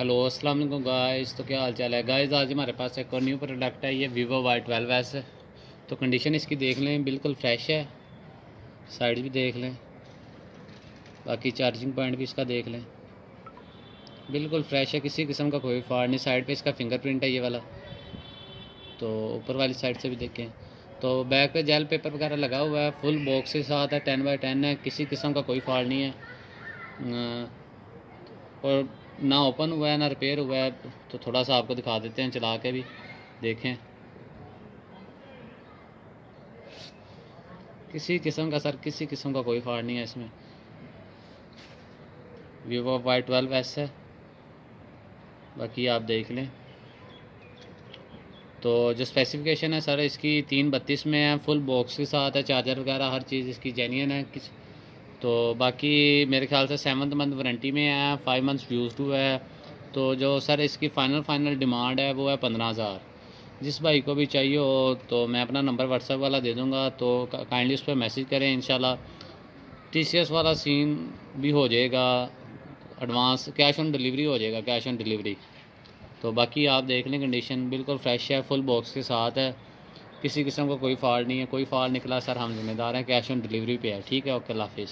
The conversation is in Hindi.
हेलो अस्सलाम वालेकुम गाइस तो क्या हाल चाल है? गाइस आज हमारे पास एक और न्यू प्रोडक्ट है ये वीवो वाई ट्वेल्व एस तो कंडीशन इसकी देख लें, बिल्कुल फ्रेश है। साइड भी देख लें। बाकी चार्जिंग पॉइंट भी इसका देख लें। बिल्कुल फ्रेश है, किसी किस्म का कोई फॉल्ट नहीं। साइड पे इसका फिंगरप्रिंट है ये वाला। तो ऊपर वाली साइड से भी देखें। तो बैक पे जेल पेपर वगैरह लगा हुआ है फुल बॉक्स के साथ है टेन बाई टेन है, किसी किस्म का कोई फॉल्ट नहीं है। और ना ओपन हुआ है, ना रिपेयर हुआ है तो थोड़ा सा आपको दिखा देते हैं, चला के भी देखें। किसी किस्म का, सर, किसी किस्म का कोई फॉल्ट नहीं है इसमें। वीवो वाई ट्वेल्व एस है। बाकी आप देख लें। तो जो स्पेसिफिकेशन है, सर, इसकी तीन बत्तीस में है फुल बॉक्स के साथ है चार्जर वगैरह, हर चीज़ इसकी जेन्यन है। किस तो बाकी मेरे ख्याल से सेवन्थ मंथ वारंटी में है फाइव मंथ्स यूज़ टू है। तो जो सर इसकी फ़ाइनल फाइनल डिमांड है, वो है पंद्रह हज़ार। जिस भाई को भी चाहिए हो तो मैं अपना नंबर व्हाट्सएप वाला दे दूँगा तो काइंडली उस पर मैसेज करें इन टी सी एस वाला सीन भी हो जाएगा एडवांस कैश ऑन डिलीवरी हो जाएगा कैश ऑन डिलीवरी तो बाकी आप देख लें कंडीशन बिल्कुल फ्रेश है फुल बॉक्स के साथ है। किसी किस्म का को कोई फॉल्ट नहीं है, कोई फॉल्ट निकला सर हम जिम्मेदार हैं कैश ऑन डिलीवरी पे है। ठीक है ओके हाफिज़।